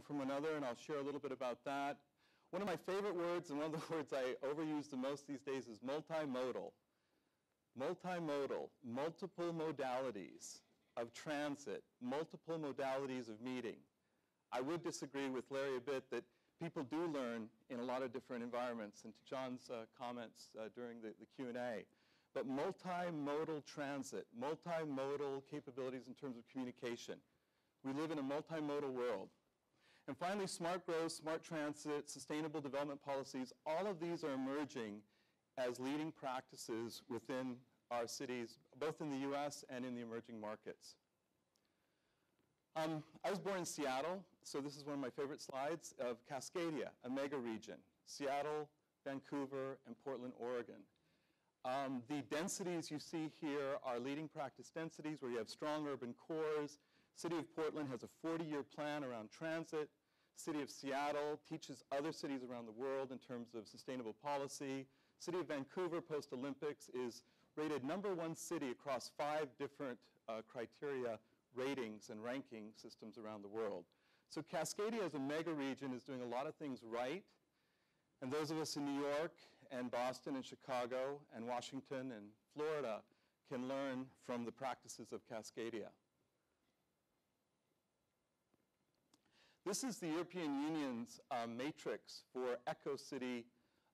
from another, and I'll share a little bit about that. One of my favorite words, and one of the words I overuse the most these days, is multimodal. Multimodal, multiple modalities of transit, multiple modalities of meeting. I would disagree with Larry a bit that people do learn in a lot of different environments, and to John's uh, comments uh, during the, the Q&A. But multimodal transit, multimodal capabilities in terms of communication. We live in a multimodal world. And finally, smart growth, smart transit, sustainable development policies, all of these are emerging as leading practices within our cities, both in the US and in the emerging markets. Um, I was born in Seattle, so this is one of my favorite slides of Cascadia, a mega region, Seattle, Vancouver, and Portland, Oregon. Um, the densities you see here are leading practice densities where you have strong urban cores. City of Portland has a 40-year plan around transit. City of Seattle teaches other cities around the world in terms of sustainable policy. City of Vancouver, post-Olympics, is rated number one city across five different uh, criteria ratings and ranking systems around the world. So Cascadia as a mega region is doing a lot of things right. And those of us in New York and Boston and Chicago and Washington and Florida can learn from the practices of Cascadia. This is the European Union's uh, matrix for eco-city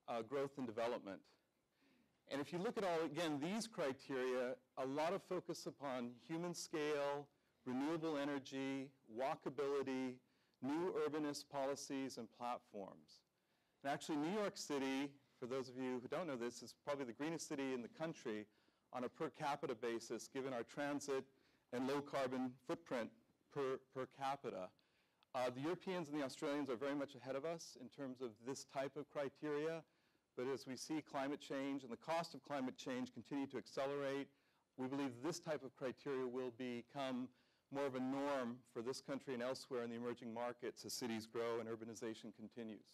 uh, growth and development. And if you look at all, again, these criteria, a lot of focus upon human scale, renewable energy, walkability, new urbanist policies and platforms. And actually, New York City, for those of you who don't know this, is probably the greenest city in the country on a per capita basis, given our transit and low carbon footprint per, per capita. Uh, the Europeans and the Australians are very much ahead of us in terms of this type of criteria. But as we see climate change and the cost of climate change continue to accelerate, we believe this type of criteria will become more of a norm for this country and elsewhere in the emerging markets as cities grow and urbanization continues.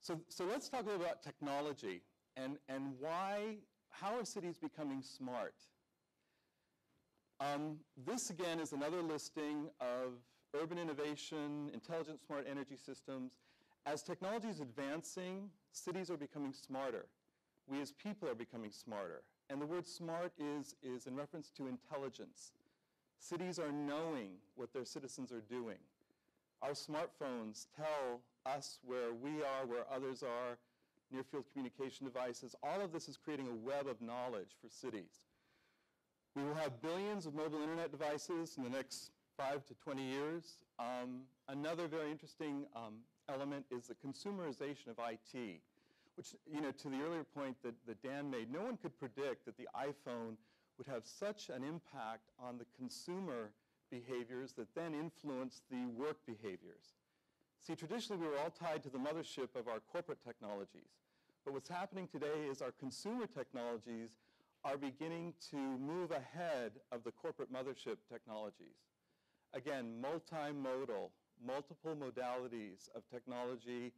So, so let's talk a little about technology and, and why, how are cities becoming smart? Um, this again is another listing of urban innovation, intelligent smart energy systems, as technology is advancing, cities are becoming smarter. We as people are becoming smarter. And the word smart is, is in reference to intelligence. Cities are knowing what their citizens are doing. Our smartphones tell us where we are, where others are, near field communication devices. All of this is creating a web of knowledge for cities. We will have billions of mobile internet devices in the next five to 20 years. Um, another very interesting um, element is the consumerization of IT, which, you know, to the earlier point that, that Dan made, no one could predict that the iPhone would have such an impact on the consumer behaviors that then influence the work behaviors. See, traditionally we were all tied to the mothership of our corporate technologies. But what's happening today is our consumer technologies are beginning to move ahead of the corporate mothership technologies. Again, multimodal, multiple modalities of technology,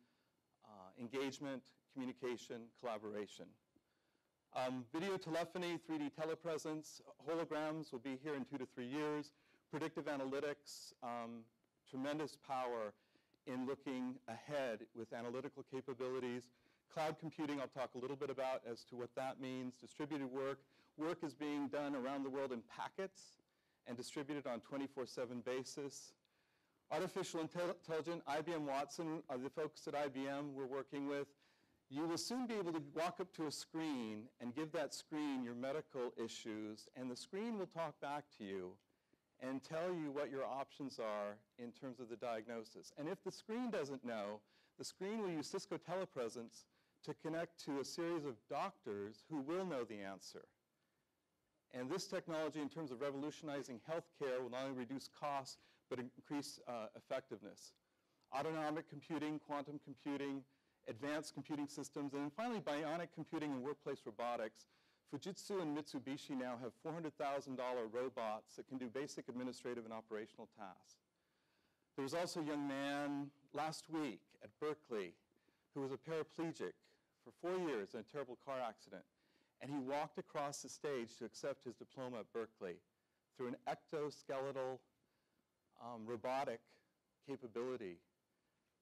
uh, engagement, communication, collaboration. Um, video telephony, 3D telepresence, holograms will be here in two to three years. Predictive analytics, um, tremendous power in looking ahead with analytical capabilities. Cloud computing, I'll talk a little bit about as to what that means. Distributed work. Work is being done around the world in packets and distributed on 24-7 basis. Artificial intelligence, IBM Watson the folks at IBM we're working with. You will soon be able to walk up to a screen and give that screen your medical issues, and the screen will talk back to you and tell you what your options are in terms of the diagnosis. And if the screen doesn't know, the screen will use Cisco telepresence to connect to a series of doctors who will know the answer. And this technology, in terms of revolutionizing healthcare, will not only reduce costs, but increase uh, effectiveness. Autonomic computing, quantum computing, advanced computing systems, and then finally bionic computing and workplace robotics. Fujitsu and Mitsubishi now have $400,000 robots that can do basic administrative and operational tasks. There was also a young man last week at Berkeley who was a paraplegic for four years in a terrible car accident and he walked across the stage to accept his diploma at Berkeley through an ectoskeletal um, robotic capability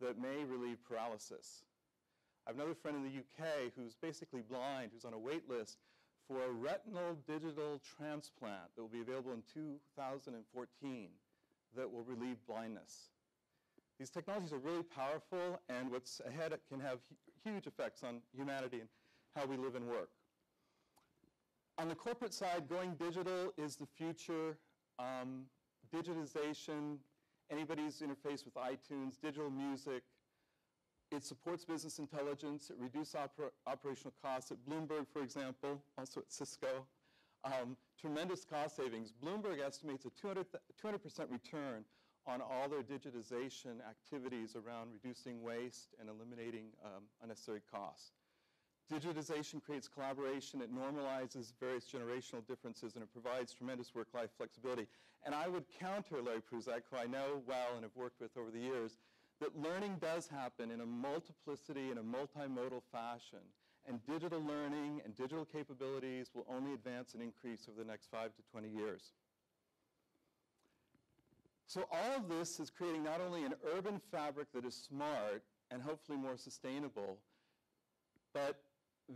that may relieve paralysis. I have another friend in the UK who's basically blind, who's on a wait list for a retinal digital transplant that will be available in 2014 that will relieve blindness. These technologies are really powerful, and what's ahead can have huge effects on humanity and how we live and work. On the corporate side, going digital is the future. Um, digitization, anybody's interface with iTunes, digital music. It supports business intelligence. It reduces oper operational costs. At Bloomberg, for example, also at Cisco, um, tremendous cost savings. Bloomberg estimates a 200% return on all their digitization activities around reducing waste and eliminating um, unnecessary costs. Digitization creates collaboration, it normalizes various generational differences, and it provides tremendous work-life flexibility. And I would counter Larry Prusak, who I know well and have worked with over the years, that learning does happen in a multiplicity, in a multimodal fashion. And digital learning and digital capabilities will only advance and increase over the next five to 20 years. So all of this is creating not only an urban fabric that is smart and hopefully more sustainable, but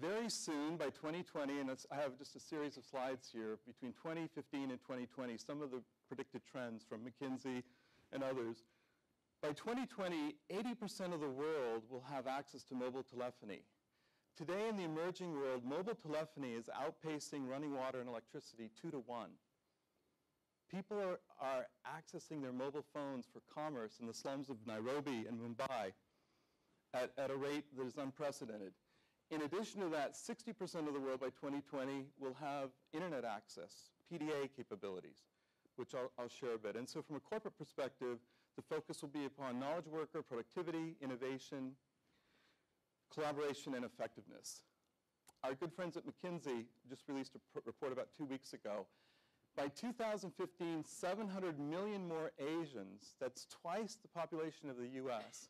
very soon, by 2020, and I have just a series of slides here, between 2015 and 2020, some of the predicted trends from McKinsey and others. By 2020, 80% of the world will have access to mobile telephony. Today in the emerging world, mobile telephony is outpacing running water and electricity two to one. People are, are accessing their mobile phones for commerce in the slums of Nairobi and Mumbai at, at a rate that is unprecedented. In addition to that, 60% of the world by 2020 will have internet access, PDA capabilities, which I'll, I'll, share a bit. And so from a corporate perspective, the focus will be upon knowledge worker, productivity, innovation, collaboration, and effectiveness. Our good friends at McKinsey just released a report about two weeks ago. By 2015, 700 million more Asians, that's twice the population of the US,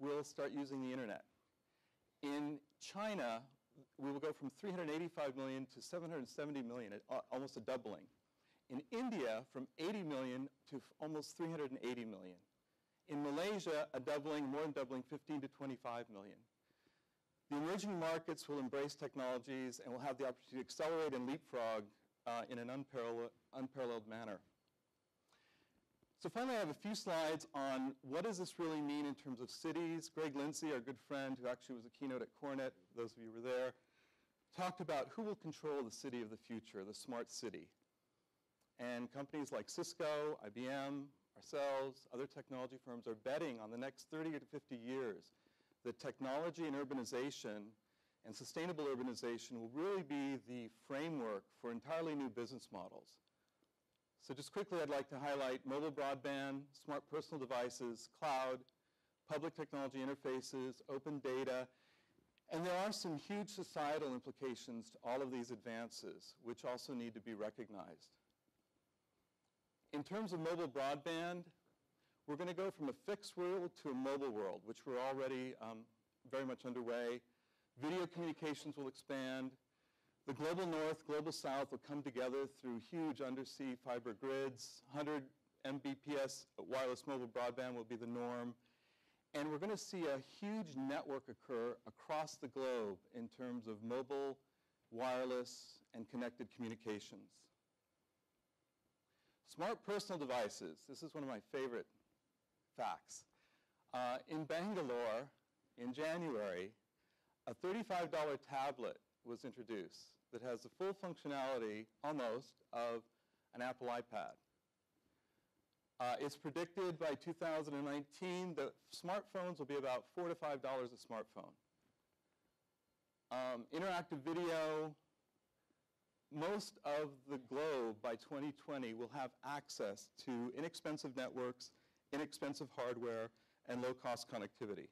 will start using the internet. In China, we will go from 385 million to 770 million, almost a doubling. In India, from 80 million to almost 380 million. In Malaysia, a doubling, more than doubling, 15 to 25 million. The emerging markets will embrace technologies and will have the opportunity to accelerate and leapfrog uh, in an unparalleled, unparalleled manner. So finally, I have a few slides on what does this really mean in terms of cities. Greg Lindsay, our good friend, who actually was a keynote at CoreNet, those of you who were there, talked about who will control the city of the future, the smart city. And companies like Cisco, IBM, ourselves, other technology firms are betting on the next 30 to 50 years that technology and urbanization and sustainable urbanization will really be the framework for entirely new business models. So just quickly, I'd like to highlight mobile broadband, smart personal devices, cloud, public technology interfaces, open data, and there are some huge societal implications to all of these advances, which also need to be recognized. In terms of mobile broadband, we're going to go from a fixed world to a mobile world, which we're already um, very much underway. Video communications will expand. The global north, global south will come together through huge undersea fiber grids. 100 Mbps wireless mobile broadband will be the norm. And we're going to see a huge network occur across the globe in terms of mobile, wireless, and connected communications. Smart personal devices. This is one of my favorite facts. Uh, in Bangalore, in January, a $35 tablet was introduced that has the full functionality, almost, of an Apple iPad. Uh, it's predicted by 2019 that smartphones will be about 4 to $5 a smartphone. Um, interactive video, most of the globe by 2020 will have access to inexpensive networks, inexpensive hardware, and low-cost connectivity.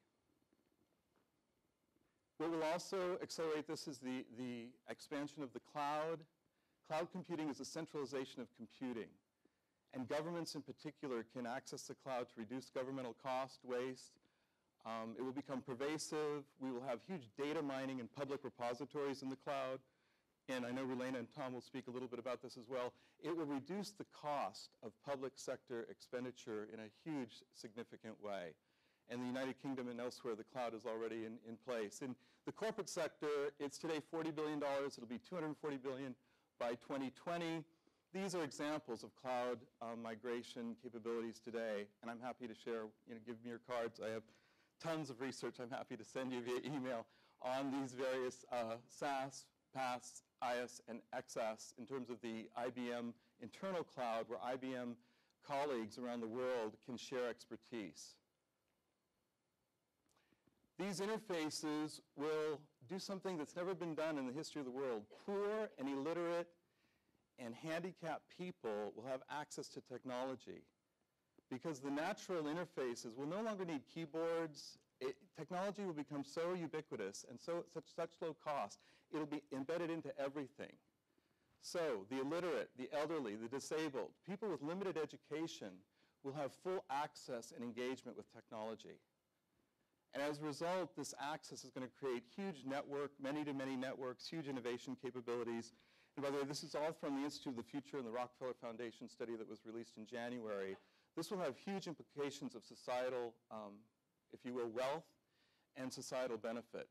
What will also accelerate this is the, the expansion of the cloud. Cloud computing is a centralization of computing. And governments in particular can access the cloud to reduce governmental cost, waste. Um, it will become pervasive. We will have huge data mining and public repositories in the cloud. and I know Relena and Tom will speak a little bit about this as well, it will reduce the cost of public sector expenditure in a huge, significant way. In the United Kingdom and elsewhere, the cloud is already in, in place. In the corporate sector, it's today $40 billion. It'll be 240 billion by 2020. These are examples of cloud um, migration capabilities today, and I'm happy to share, you know, give me your cards. I have tons of research I'm happy to send you via email on these various uh, SaaS, PaaS, IaaS, and XaaS in terms of the IBM internal cloud where IBM colleagues around the world can share expertise. These interfaces will do something that's never been done in the history of the world. Poor and illiterate and handicapped people will have access to technology because the natural interfaces will no longer need keyboards. It, technology will become so ubiquitous and so such, such low cost, it'll be embedded into everything. So the illiterate, the elderly, the disabled, people with limited education will have full access and engagement with technology. And as a result, this access is going to create huge network, many-to-many networks, huge innovation capabilities. And by the way, this is all from the Institute of the Future and the Rockefeller Foundation study that was released in January. This will have huge implications of societal, um, if you will, wealth and societal benefit.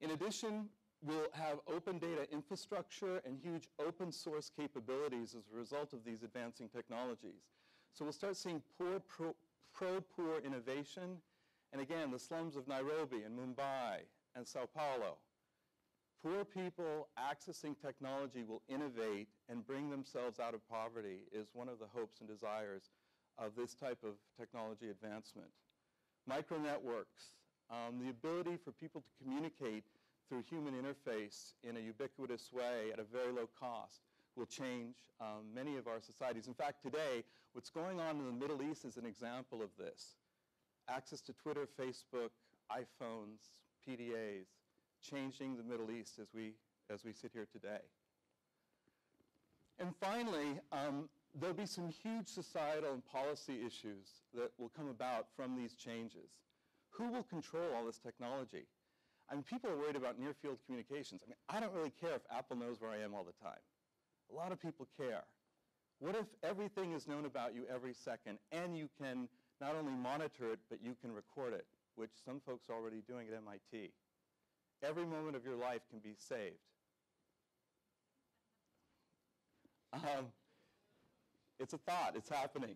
In addition, we'll have open data infrastructure and huge open source capabilities as a result of these advancing technologies. So we'll start seeing poor, pro-poor innovation, and again, the slums of Nairobi and Mumbai and Sao Paulo. Poor people accessing technology will innovate and bring themselves out of poverty is one of the hopes and desires of this type of technology advancement. Micro networks, um, the ability for people to communicate through human interface in a ubiquitous way at a very low cost will change um, many of our societies. In fact, today, what's going on in the Middle East is an example of this. Access to Twitter, Facebook, iPhones, PDAs, changing the Middle East as we, as we sit here today. And finally, um, there'll be some huge societal and policy issues that will come about from these changes. Who will control all this technology? I mean, people are worried about near-field communications. I mean, I don't really care if Apple knows where I am all the time. A lot of people care. What if everything is known about you every second and you can not only monitor it, but you can record it, which some folks are already doing at MIT. Every moment of your life can be saved. Um, it's a thought, it's happening.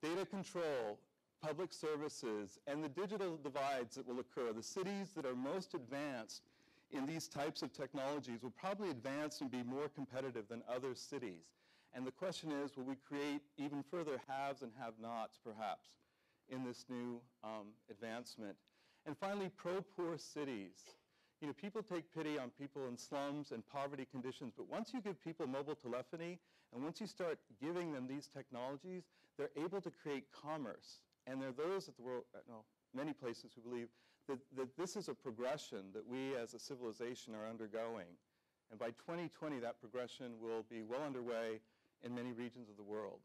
Data control, public services, and the digital divides that will occur. The cities that are most advanced in these types of technologies will probably advance and be more competitive than other cities. And the question is, will we create even further haves and have-nots, perhaps, in this new um, advancement? And finally, pro-poor cities. You know, people take pity on people in slums and poverty conditions, but once you give people mobile telephony, and once you start giving them these technologies, they're able to create commerce. And there are those at the world, uh, no, many places who believe that, that this is a progression that we as a civilization are undergoing. And by 2020, that progression will be well underway in many regions of the world.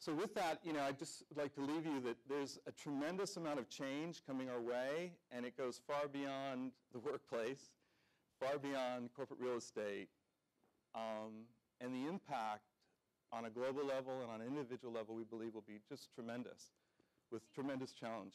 So with that, you know, I'd just like to leave you that there's a tremendous amount of change coming our way, and it goes far beyond the workplace, far beyond corporate real estate, um, and the impact on a global level and on an individual level, we believe will be just tremendous, with tremendous challenge.